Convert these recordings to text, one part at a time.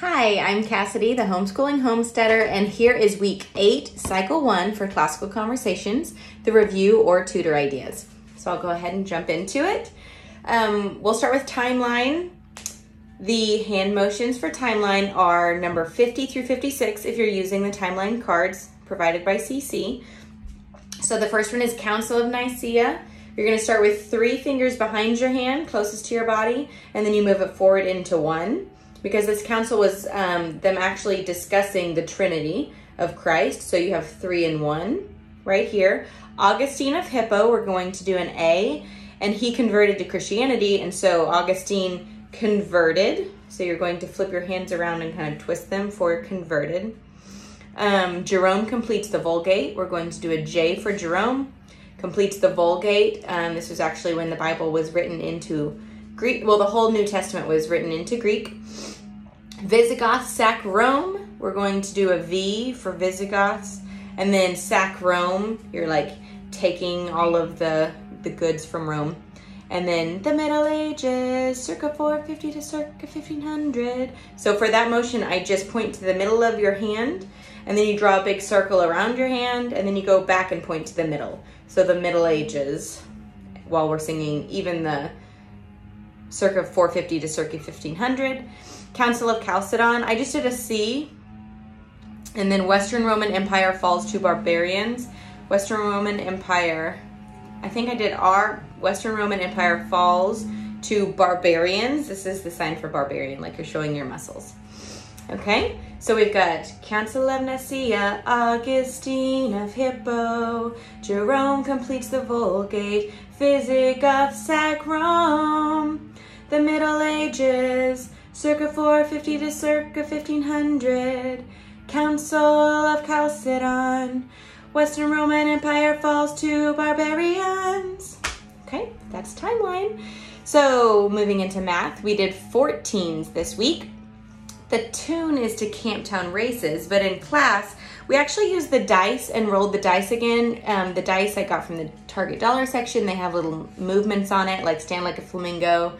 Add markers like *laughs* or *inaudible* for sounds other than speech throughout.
Hi, I'm Cassidy, the homeschooling homesteader, and here is week eight, cycle one for classical conversations, the review or tutor ideas. So I'll go ahead and jump into it. Um, we'll start with timeline. The hand motions for timeline are number 50 through 56 if you're using the timeline cards provided by CC. So the first one is Council of Nicaea. You're going to start with three fingers behind your hand, closest to your body, and then you move it forward into one because this council was um, them actually discussing the Trinity of Christ. So you have three and one right here. Augustine of Hippo, we're going to do an A, and he converted to Christianity, and so Augustine converted. So you're going to flip your hands around and kind of twist them for converted. Um, Jerome completes the Vulgate. We're going to do a J for Jerome. Completes the Vulgate. Um, this was actually when the Bible was written into Greek. Well, the whole New Testament was written into Greek. Visigoths sack Rome. We're going to do a V for Visigoths. And then sack Rome, you're like taking all of the, the goods from Rome. And then the Middle Ages, circa 450 to circa 1500. So for that motion, I just point to the middle of your hand, and then you draw a big circle around your hand, and then you go back and point to the middle. So the Middle Ages, while we're singing even the circa 450 to circa 1500. Council of Chalcedon, I just did a C. And then Western Roman Empire falls to barbarians. Western Roman Empire, I think I did R. Western Roman Empire falls to barbarians. This is the sign for barbarian, like you're showing your muscles. Okay, so we've got Council of Nicaea, Augustine of Hippo, Jerome completes the Vulgate, Visigoths sack Rome, the Middle Ages, circa 450 to circa 1500, Council of Chalcedon, Western Roman Empire falls to barbarians. Okay, that's timeline. So moving into math, we did 14s this week. The tune is to Camptown Races, but in class, we actually used the dice and rolled the dice again. Um, the dice I got from the Target Dollar section. They have little movements on it, like stand like a flamingo,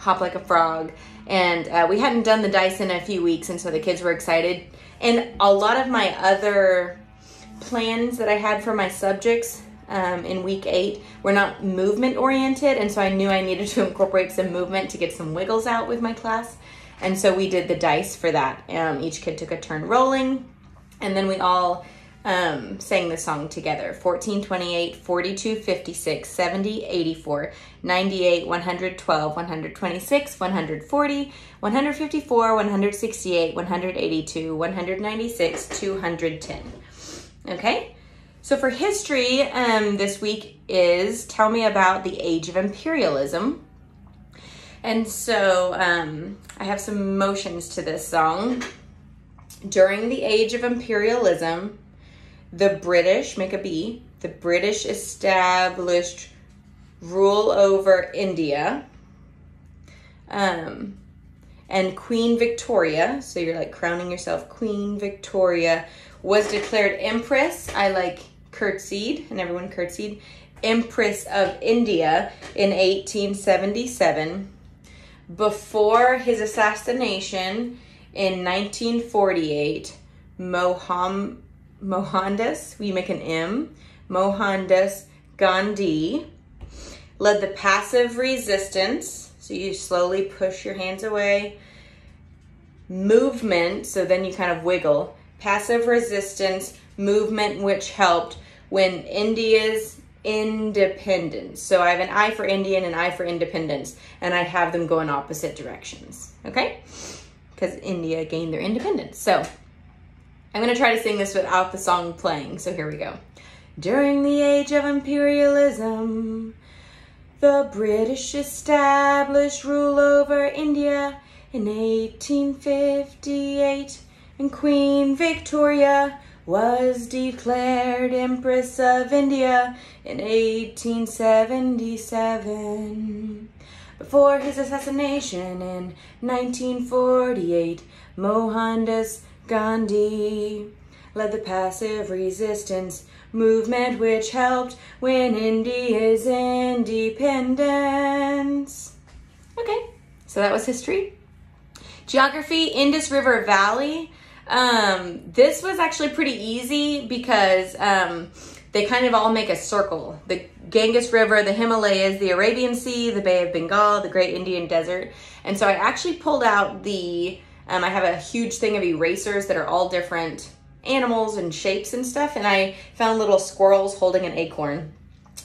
hop like a frog. And uh, we hadn't done the dice in a few weeks, and so the kids were excited. And a lot of my other plans that I had for my subjects um, in week eight were not movement oriented, and so I knew I needed *laughs* to incorporate some movement to get some wiggles out with my class. And so we did the dice for that. Um, each kid took a turn rolling, and then we all um, sang the song together 14, 28, 42, 56, 70, 84, 98, 112, 126, 140, 154, 168, 182, 196, 210. Okay? So for history, um, this week is Tell Me About the Age of Imperialism. And so um, I have some motions to this song. During the age of imperialism, the British, make a B, the British established rule over India. Um, and Queen Victoria, so you're like crowning yourself, Queen Victoria was declared Empress. I like curtsied, and everyone curtsied. Empress of India in 1877 before his assassination in 1948, Moham, Mohandas, we make an M, Mohandas Gandhi led the passive resistance. So you slowly push your hands away. Movement, so then you kind of wiggle. Passive resistance movement, which helped when India's independence. So I have an I for Indian and I for independence, and I have them go in opposite directions, okay? Because India gained their independence. So I'm gonna try to sing this without the song playing, so here we go. During the age of imperialism, the British established rule over India in 1858, and Queen Victoria was declared Empress of India in 1877. Before his assassination in 1948, Mohandas Gandhi led the passive resistance movement which helped win India's independence. Okay, so that was history. Geography, Indus River Valley. Um, this was actually pretty easy because um, they kind of all make a circle. The Ganges River, the Himalayas, the Arabian Sea, the Bay of Bengal, the Great Indian Desert. And so I actually pulled out the, um, I have a huge thing of erasers that are all different animals and shapes and stuff. And I found little squirrels holding an acorn.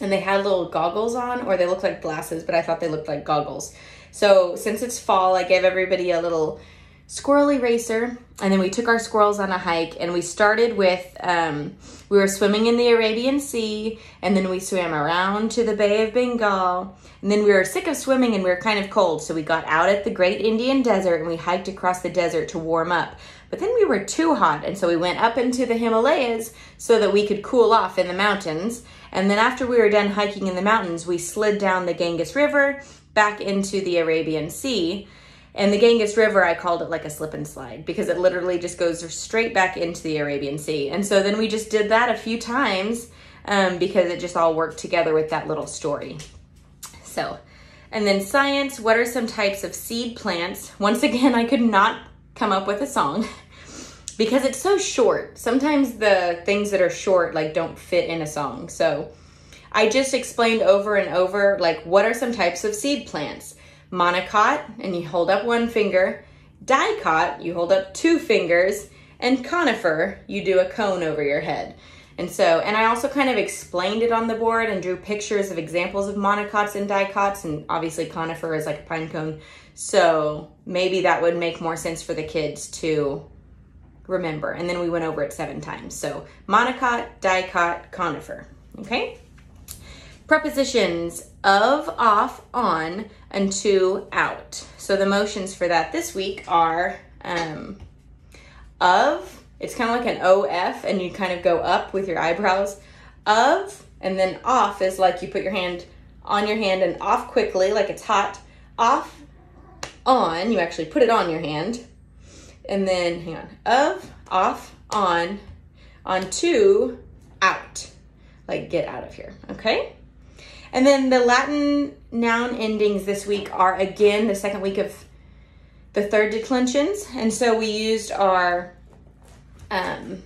And they had little goggles on, or they looked like glasses, but I thought they looked like goggles. So since it's fall, I gave everybody a little squirrel eraser and then we took our squirrels on a hike and we started with um, we were swimming in the arabian sea and then we swam around to the bay of bengal and then we were sick of swimming and we were kind of cold so we got out at the great indian desert and we hiked across the desert to warm up. But then we were too hot and so we went up into the himalayas so that we could cool off in the mountains. And then after we were done hiking in the mountains we slid down the ganges river back into the arabian sea and the Ganges River, I called it like a slip and slide because it literally just goes straight back into the Arabian Sea. And so then we just did that a few times um, because it just all worked together with that little story. So, and then science, what are some types of seed plants? Once again, I could not come up with a song *laughs* because it's so short. Sometimes the things that are short like don't fit in a song. So I just explained over and over like what are some types of seed plants? Monocot, and you hold up one finger. Dicot, you hold up two fingers. And conifer, you do a cone over your head. And so, and I also kind of explained it on the board and drew pictures of examples of monocots and dicots, and obviously conifer is like a pine cone. So maybe that would make more sense for the kids to remember. And then we went over it seven times. So monocot, dicot, conifer. Okay? Prepositions of, off, on, and to, out. So the motions for that this week are um, of, it's kind of like an OF, and you kind of go up with your eyebrows. Of, and then off is like you put your hand on your hand and off quickly, like it's hot. Off, on, you actually put it on your hand. And then, hang on, of, off, on, on to, out. Like get out of here, okay? And then the Latin noun endings this week are again the second week of the third declensions. And so we used our um,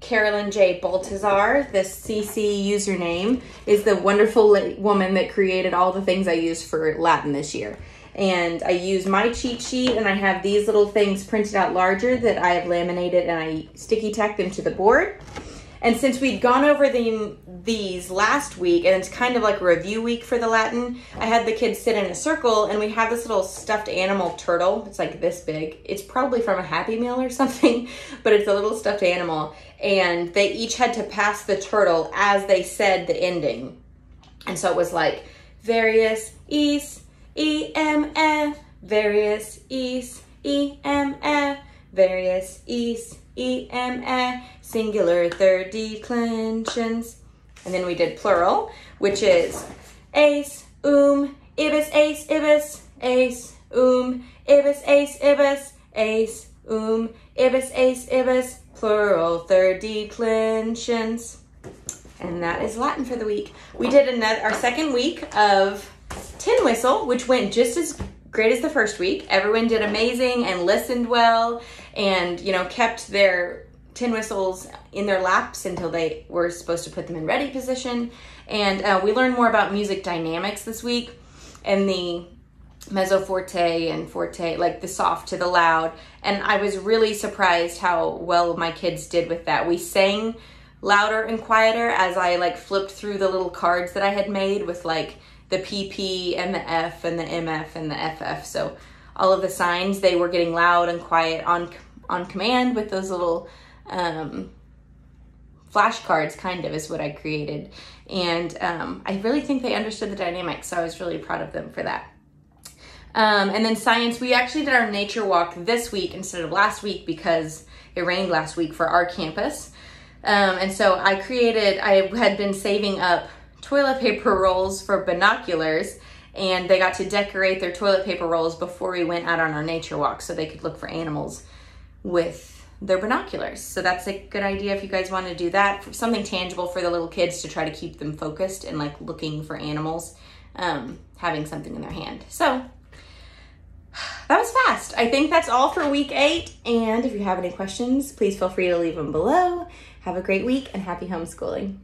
Carolyn J. Baltazar, the CC username, is the wonderful woman that created all the things I used for Latin this year. And I use my cheat sheet, and I have these little things printed out larger that I have laminated and I sticky tack them to the board. And since we'd gone over the, these last week, and it's kind of like review week for the Latin, I had the kids sit in a circle, and we have this little stuffed animal turtle. It's like this big. It's probably from a Happy Meal or *laughs* something, but it's a little stuffed animal. And they each had to pass the turtle as they said the ending. And so it was like various east, E M F, various east, E M F, various east, E M F singular third declensions. And then we did plural, which is ace, um, ibis, ace, ibis, ace, um, ibis, ace, ibis, ace, um, ibis, ace, ibis, plural third declensions. And that is Latin for the week. We did another our second week of tin whistle, which went just as great as the first week. Everyone did amazing and listened well and you know kept their tin whistles in their laps until they were supposed to put them in ready position. And uh, we learned more about music dynamics this week and the mezzo forte and forte, like the soft to the loud. And I was really surprised how well my kids did with that. We sang louder and quieter as I like flipped through the little cards that I had made with like the PP and the F and the MF and the FF. So all of the signs, they were getting loud and quiet on on command with those little um, flashcards, kind of, is what I created. And um, I really think they understood the dynamics, so I was really proud of them for that. Um, and then science, we actually did our nature walk this week instead of last week because it rained last week for our campus. Um, and so I created, I had been saving up toilet paper *laughs* rolls for binoculars and they got to decorate their toilet paper rolls before we went out on our nature walk so they could look for animals with their binoculars. So that's a good idea if you guys want to do that. Something tangible for the little kids to try to keep them focused and like looking for animals, um, having something in their hand. So that was fast. I think that's all for week eight. And if you have any questions, please feel free to leave them below. Have a great week and happy homeschooling.